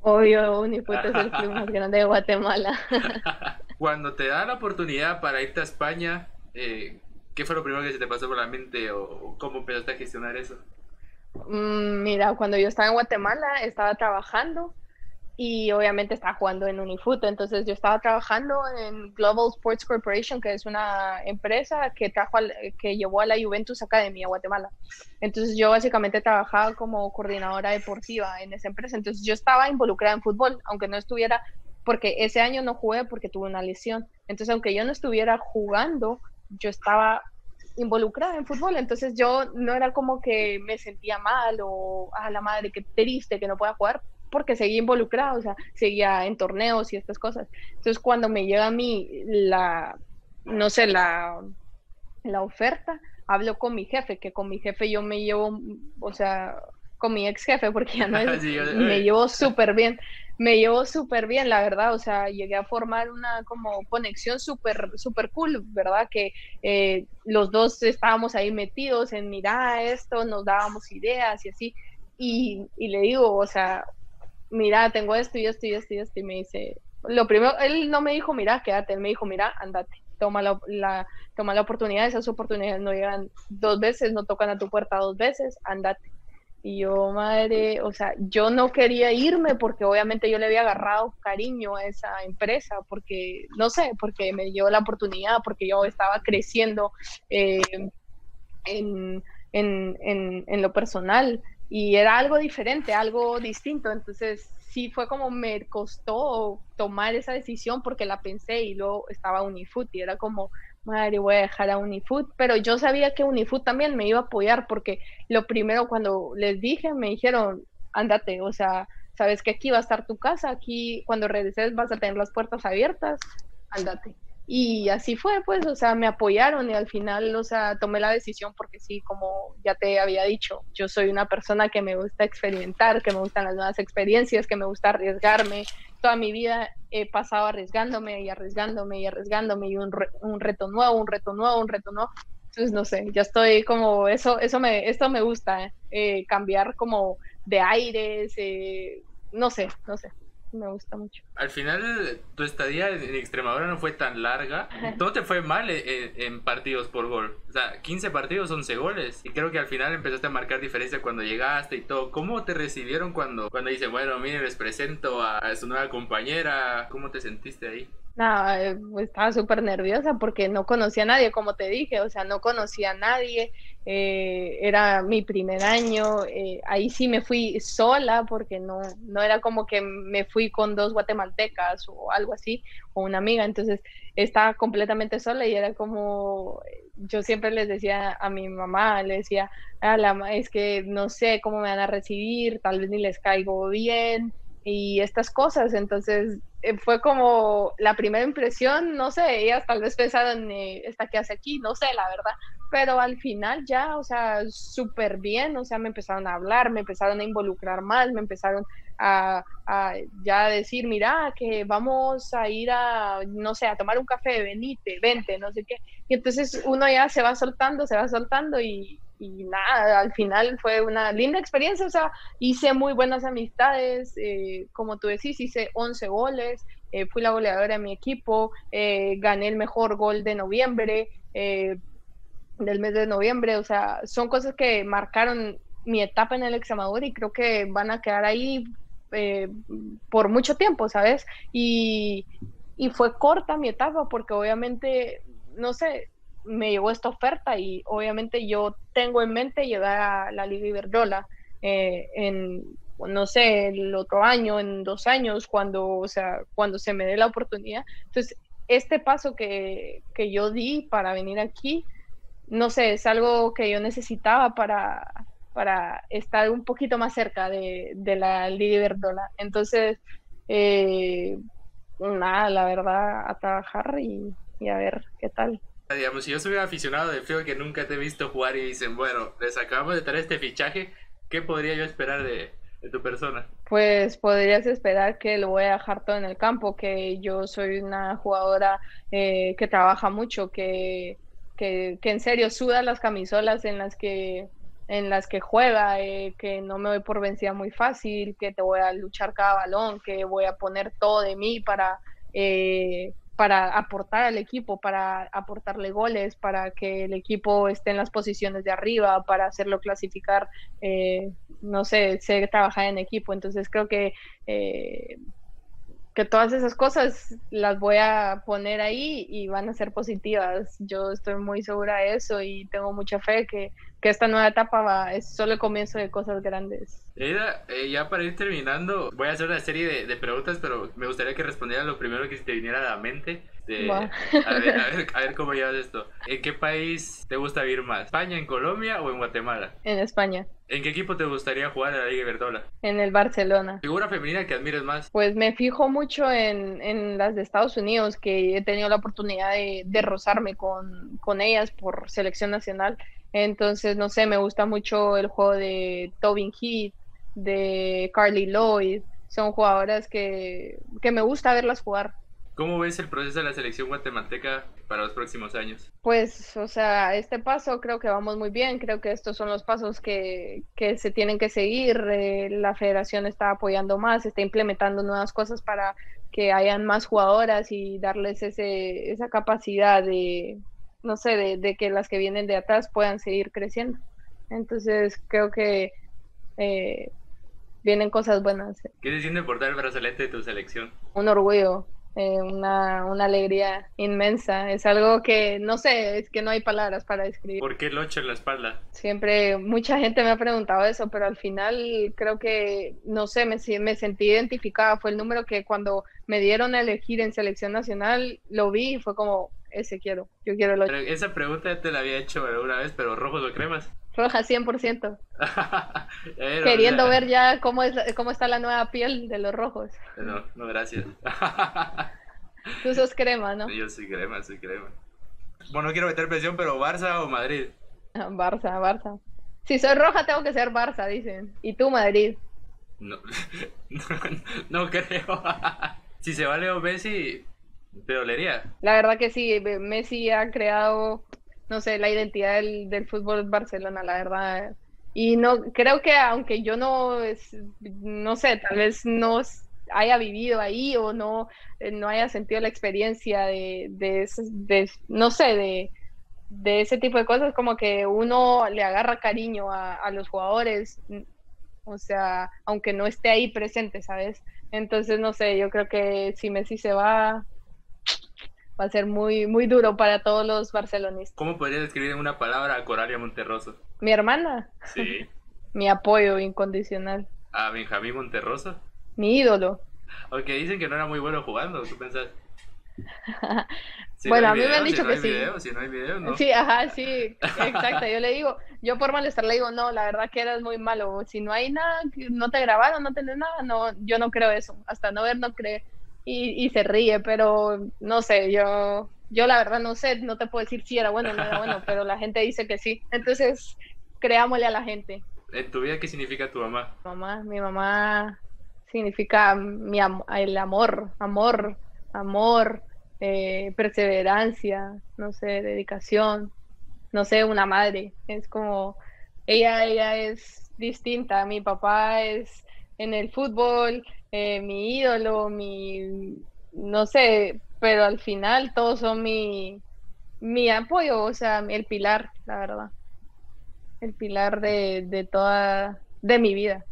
B: Obvio, Unifoot es el club más grande de Guatemala.
A: Cuando te da la oportunidad para irte a España, eh, ¿qué fue lo primero que se te pasó por la mente o cómo empezaste a gestionar eso?
B: Mm, mira, cuando yo estaba en Guatemala, estaba trabajando y obviamente estaba jugando en Unifoot. Entonces yo estaba trabajando en Global Sports Corporation, que es una empresa que, trajo que llevó a la Juventus Academy a Guatemala. Entonces yo básicamente trabajaba como coordinadora deportiva en esa empresa. Entonces yo estaba involucrada en fútbol, aunque no estuviera, porque ese año no jugué porque tuve una lesión. Entonces aunque yo no estuviera jugando, yo estaba involucrada en fútbol, entonces yo no era como que me sentía mal o a la madre que triste que no pueda jugar, porque seguía involucrado, o sea, seguía en torneos y estas cosas. Entonces, cuando me llega a mí la, no sé, la, la oferta, hablo con mi jefe, que con mi jefe yo me llevo, o sea, con mi ex jefe, porque ya no es, me llevo súper bien, me llevo súper bien, la verdad, o sea, llegué a formar una como conexión súper, súper cool, ¿verdad? Que eh, los dos estábamos ahí metidos en, mira esto, nos dábamos ideas y así, y, y le digo, o sea, mira, tengo esto y esto y esto y esto, y me dice, lo primero, él no me dijo, mira, quédate, él me dijo, mira, andate, toma la, la, toma la oportunidad, esas oportunidades no llegan dos veces, no tocan a tu puerta dos veces, andate. Y yo, madre, o sea, yo no quería irme porque obviamente yo le había agarrado cariño a esa empresa, porque, no sé, porque me dio la oportunidad, porque yo estaba creciendo eh, en, en, en, en, lo personal y era algo diferente, algo distinto. Entonces sí fue como me costó tomar esa decisión porque la pensé y luego estaba Unifoot y era como, madre, voy a dejar a Unifoot, pero yo sabía que Unifoot también me iba a apoyar porque lo primero cuando les dije me dijeron, ándate, o sea, sabes que aquí va a estar tu casa, aquí cuando regreses vas a tener las puertas abiertas, ándate. Y así fue, pues, o sea, me apoyaron y al final, o sea, tomé la decisión porque sí, como ya te había dicho, yo soy una persona que me gusta experimentar, que me gustan las nuevas experiencias, que me gusta arriesgarme. Toda mi vida he pasado arriesgándome y arriesgándome y arriesgándome y un, un reto nuevo, un reto nuevo, un reto nuevo. Entonces, no sé, ya estoy como, eso, eso me, esto me gusta, eh, cambiar como de aires, eh, no sé, no sé me gusta mucho.
A: Al final, tu estadía en Extremadura no fue tan larga. No te fue mal en, partidos por gol. O sea, 15 partidos, 11 goles. Y creo que al final empezaste a marcar diferencia cuando llegaste y todo. ¿Cómo te recibieron cuando, cuando dicen, bueno, miren, les presento a su nueva compañera? ¿Cómo te sentiste ahí?
B: No, eh, estaba súper nerviosa porque no conocía a nadie, como te dije, o sea, no conocía a nadie, eh, era mi primer año, eh, ahí sí me fui sola porque no, no era como que me fui con dos guatemaltecas o algo así, o una amiga, entonces estaba completamente sola y era como, yo siempre les decía a mi mamá, le decía, la, es que no sé cómo me van a recibir, tal vez ni les caigo bien y estas cosas, entonces eh, fue como la primera impresión, no sé, ellas tal vez pensaron, eh, ¿esta qué hace aquí? No sé, la verdad, pero al final ya, o sea, súper bien, o sea, me empezaron a hablar, me empezaron a involucrar más, me empezaron a, ya decir, mira, que vamos a ir a, no sé, a tomar un café, venite, vente, no sé qué, y entonces uno ya se va soltando, se va soltando y, y nada, al final fue una linda experiencia, o sea, hice muy buenas amistades, eh, como tú decís, hice 11 goles, eh, fui la goleadora de mi equipo, eh, gané el mejor gol de noviembre, del mes de noviembre, o sea, son cosas que marcaron mi etapa en el Extremadura y creo que van a quedar ahí por mucho tiempo, ¿sabes? Y, y fue corta mi etapa porque obviamente, no sé, me llegó esta oferta y obviamente yo tengo en mente llegar a la Liga Iberdrola eh, en, no sé, el otro año, en dos años, cuando, o sea, cuando se me dé la oportunidad. Entonces, este paso que, que yo di para venir aquí, no sé, es algo que yo necesitaba para, para estar un poquito más cerca de, de la Liga Iberdrola. Entonces, eh, nada, la verdad, a trabajar y, y a ver qué tal.
A: Digamos, si yo soy un aficionado de fútbol que nunca te he visto jugar y dicen, bueno, les acabamos de traer este fichaje, ¿qué podría yo esperar de, tu persona?
B: Pues podrías esperar que lo voy a dejar todo en el campo, que yo soy una jugadora eh, que trabaja mucho, que, que, en serio suda las camisolas en las que en las que juega, eh, que no me voy por vencida muy fácil, que te voy a luchar cada balón, que voy a poner todo de mí para eh, para aportar al equipo, para aportarle goles, para que el equipo esté en las posiciones de arriba, para hacerlo clasificar, eh, no sé, sé trabajar en equipo. Entonces creo que, eh, que todas esas cosas las voy a poner ahí y van a ser positivas. Yo estoy muy segura de eso y tengo mucha fe que, que esta nueva etapa va, es solo el comienzo de cosas grandes.
A: Eda, eh, ya para ir terminando, voy a hacer una serie de, preguntas, pero me gustaría que respondieras lo primero que te viniera a la mente. A, ver, a, ver, cómo llevas esto. ¿En qué país te gusta vivir más? ¿España, en Colombia o en Guatemala?
B: En España.
A: ¿En qué equipo te gustaría jugar en la Liga Iberdrola?
B: En el Barcelona.
A: ¿Figura femenina que admires más?
B: Pues me fijo mucho en, en las de Estados Unidos, que he tenido la oportunidad de, de rozarme con, con ellas por selección nacional. Entonces, no sé, me gusta mucho el juego de Tobin Heath, de Carly Lloyd. Son jugadoras que, que me gusta verlas jugar.
A: ¿Cómo ves el proceso de la selección guatemalteca para los próximos años?
B: Pues, o sea, este paso creo que vamos muy bien, creo que estos son los pasos que, que se tienen que seguir, eh, la federación está apoyando más, está implementando nuevas cosas para que hayan más jugadoras y darles ese, esa capacidad de, no sé, de, que las que vienen de atrás puedan seguir creciendo. Entonces creo que eh, vienen cosas buenas.
A: ¿Qué se siente portar el brazalete de tu selección?
B: Un orgullo, eh, una, una, alegría inmensa. Es algo que, no sé, es que no hay palabras para describir.
A: ¿Por qué el 8 en la espalda?
B: Siempre, mucha gente me ha preguntado eso, pero al final creo que, no sé, me, me sentí identificada. Fue el número que cuando me dieron a elegir en selección nacional, lo vi y fue como, ese quiero, yo quiero el 8.
A: esa pregunta te la había hecho alguna vez, pero rojos o cremas.
B: Roja 100%. Queriendo ver ya cómo, es, cómo está la nueva piel de los rojos.
A: No, no, gracias.
B: Tú sos crema, ¿no?
A: Yo soy crema, soy crema. Bueno, no quiero meter presión, pero ¿Barça o Madrid?
B: Barça, Barça. Si soy roja, tengo que ser Barça, dicen. ¿Y tú, Madrid?
A: No, no, creo. si se va Leo Messi, te dolería.
B: La verdad que sí, Messi ha creado, no sé, la identidad del, del fútbol Barcelona, la verdad. Y no creo que aunque yo no, no sé, tal vez no haya vivido ahí o no, no haya sentido la experiencia de, de no sé, de, de ese tipo de cosas, como que uno le agarra cariño a, los jugadores, o sea, aunque no esté ahí presente, ¿sabes? Entonces, no sé, yo creo que si Messi se va, va a ser muy, muy duro para todos los barcelonistas.
A: ¿Cómo podrías describir en una palabra a Coralia Monterroso?
B: Mi hermana.
A: Sí.
B: Mi apoyo incondicional.
A: ¿A Benjamín Monterroso?
B: Mi ídolo.
A: Aunque dicen que no era muy bueno jugando, ¿qué pensás?
B: bueno, a mí me han dicho que sí.
A: si no hay video, no.
B: Sí, ajá, sí, exacto. Yo le digo, yo por malestar le digo, no, la verdad que eres muy malo. Si no hay nada, no te grabaron, no tenés nada, no, yo no creo eso. Hasta no ver, no cree. Y, y se ríe, pero no sé, yo, yo la verdad no sé, no te puedo decir si era bueno o no era bueno, pero la gente dice que sí. Entonces, creámosle a la gente.
A: ¿En tu vida qué significa tu mamá?
B: Mamá, mi mamá significa mi el amor, amor, amor, eh, perseverancia, no sé, dedicación, no sé, una madre. Es como, ella, ella es distinta. Mi papá es en el fútbol, eh, mi ídolo, mi, no sé, pero al final todos son mi, mi apoyo, o sea, el pilar, la verdad. El pilar de, de toda, de mi vida.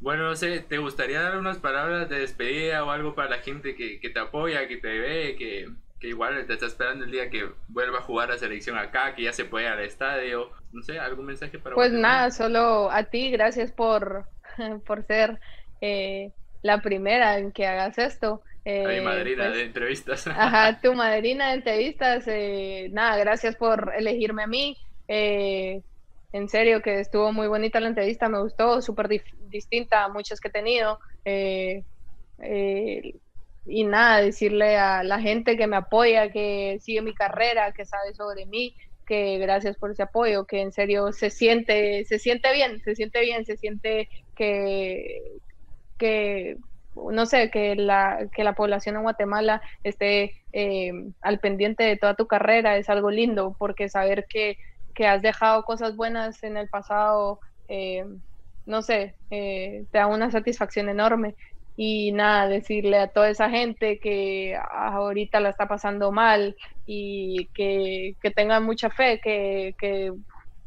A: Bueno, no sé, ¿te gustaría dar unas palabras de despedida o algo para la gente que, te apoya, que te ve, que, igual te está esperando el día que vuelva a jugar la selección acá, que ya se puede ir al estadio? No sé, ¿algún mensaje para
B: Pues nada, solo a ti, gracias por, por ser eh, la primera en que hagas esto.
A: Eh, mi madrina pues, de entrevistas.
B: Ajá, tu madrina de entrevistas. Eh, nada, gracias por elegirme a mí. Eh, en serio que estuvo muy bonita la entrevista, me gustó, súper distinta a muchas que he tenido. Eh, y nada, decirle a la gente que me apoya, que sigue mi carrera, que sabe sobre mí, que gracias por ese apoyo, que en serio se siente, se siente bien, se siente bien, se siente que, que no sé, que la, que la población en Guatemala esté eh, al pendiente de toda tu carrera es algo lindo, porque saber que que has dejado cosas buenas en el pasado, eh, no sé, eh, te da una satisfacción enorme. Y nada, decirle a toda esa gente que ahorita la está pasando mal y que, que tengan mucha fe, que, que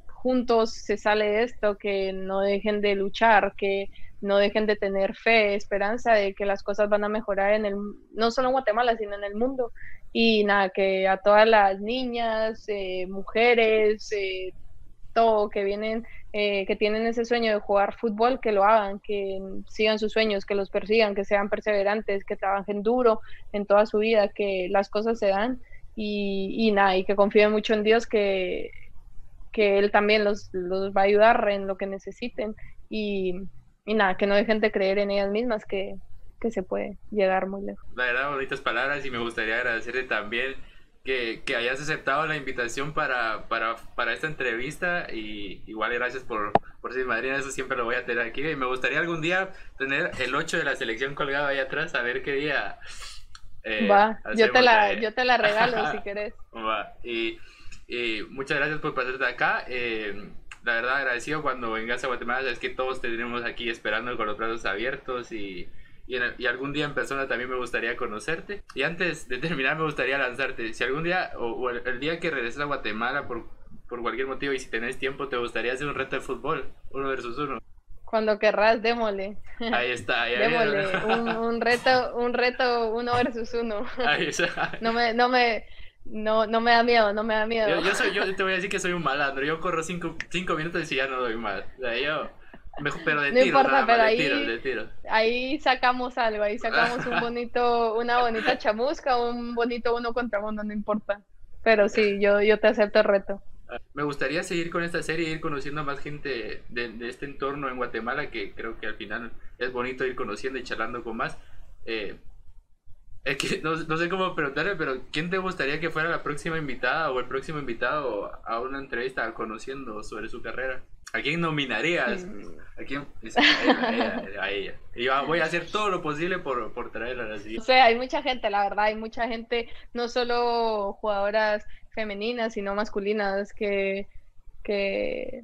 B: juntos se sale esto, que no dejen de luchar, que no dejen de tener fe, esperanza de que las cosas van a mejorar en el, no solo en Guatemala, sino en el mundo. Y nada, que a todas las niñas, eh, mujeres, eh, todo, que vienen, eh, que tienen ese sueño de jugar fútbol, que lo hagan, que sigan sus sueños, que los persigan, que sean perseverantes, que trabajen duro en toda su vida, que las cosas se dan. Y, y nada, y que confíen mucho en Dios, que, que Él también los, los va a ayudar en lo que necesiten. Y, y nada, que no dejen de creer en ellas mismas, que, que se puede llegar muy lejos.
A: La verdad, bonitas palabras y me gustaría agradecerte también que, que hayas aceptado la invitación para, para, para, esta entrevista y igual gracias por, por ser madrina, eso siempre lo voy a tener aquí y me gustaría algún día tener el 8 de la selección colgado ahí atrás, a ver qué día...
B: Eh, Va, yo te, la, yo te la regalo si querés.
A: Va, y, y, muchas gracias por pasarte acá. Eh, la verdad agradecido cuando vengas a Guatemala, es que todos te tenemos aquí esperando con los brazos abiertos y y, algún día en persona también me gustaría conocerte. Y antes de terminar me gustaría lanzarte, si algún día o, el, día que regreses a Guatemala por, por cualquier motivo y si tenés tiempo te gustaría hacer un reto de fútbol, uno versus uno.
B: Cuando querrás, démosle.
A: Ahí está. Ahí
B: démosle. Un, un, reto, un reto uno versus uno.
A: Ahí está.
B: No me, no me, no, no me da miedo, no me da miedo.
A: Yo, yo, soy, yo te voy a decir que soy un malandro. Yo corro cinco, cinco minutos y ya no doy mal. O sea, yo pero de no importa, pero ahí,
B: ahí sacamos algo, ahí sacamos un bonito, una bonita chamusca, un bonito uno contra uno, no importa. Pero sí, yo, yo te acepto el reto.
A: Me gustaría seguir con esta serie, ir conociendo a más gente de, este entorno en Guatemala, que creo que al final es bonito ir conociendo y charlando con más. Eh, es que no, sé cómo preguntarle, pero ¿quién te gustaría que fuera la próxima invitada o el próximo invitado a una entrevista conociendo sobre su carrera? ¿A quién nominarías? ¿A quién? A ella, Y voy a hacer todo lo posible por, por traerla así.
B: O sea, hay mucha gente, la verdad, hay mucha gente, no solo jugadoras femeninas, sino masculinas que, que,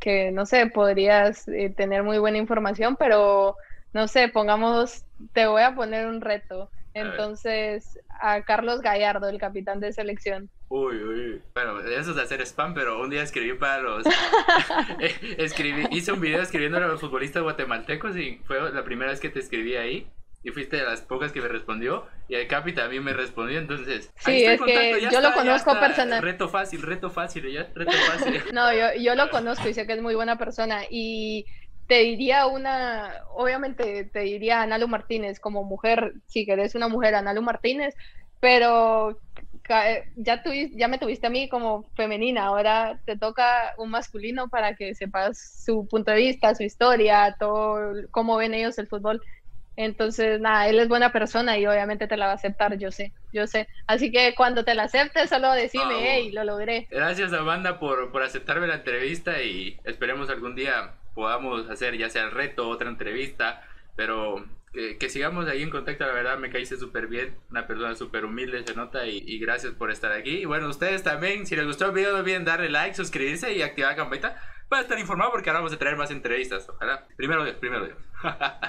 B: que no sé, podrías eh, tener muy buena información, pero no sé, pongamos, te voy a poner un reto. Entonces, a Carlos Gallardo, el capitán de selección.
A: Uy, uy. Bueno, eso es hacer spam, pero un día escribí para los. Escribí, hice un video escribiendo a los futbolistas guatemaltecos y fue la primera vez que te escribí ahí. Y fuiste de las pocas que me respondió. Y el Capi también me respondió. Entonces,
B: sí, es que yo lo conozco personalmente.
A: Reto fácil, reto fácil, ya, reto fácil.
B: no, yo, yo lo conozco y sé que es muy buena persona. Y te diría una, obviamente te diría Analu Martínez como mujer, si querés una mujer, Analu Martínez, pero ya, ya me tuviste a mí como femenina, ahora te toca un masculino para que sepas su punto de vista, su historia, todo, cómo ven ellos el fútbol. Entonces, nada, él es buena persona y obviamente te la va a aceptar, yo sé, yo sé. Así que cuando te la aceptes, solo decime, hey, lo logré.
A: Gracias, Amanda, por, por aceptarme la entrevista y esperemos algún día podamos hacer ya sea el reto, otra entrevista, pero que, sigamos ahí en contacto, la verdad me caíste súper bien, una persona súper humilde se nota y, gracias por estar aquí. Y bueno, ustedes también, si les gustó el video no olviden darle like, suscribirse y activar la campanita para estar informado porque ahora vamos a traer más entrevistas, ojalá. Primero Dios, primero Dios.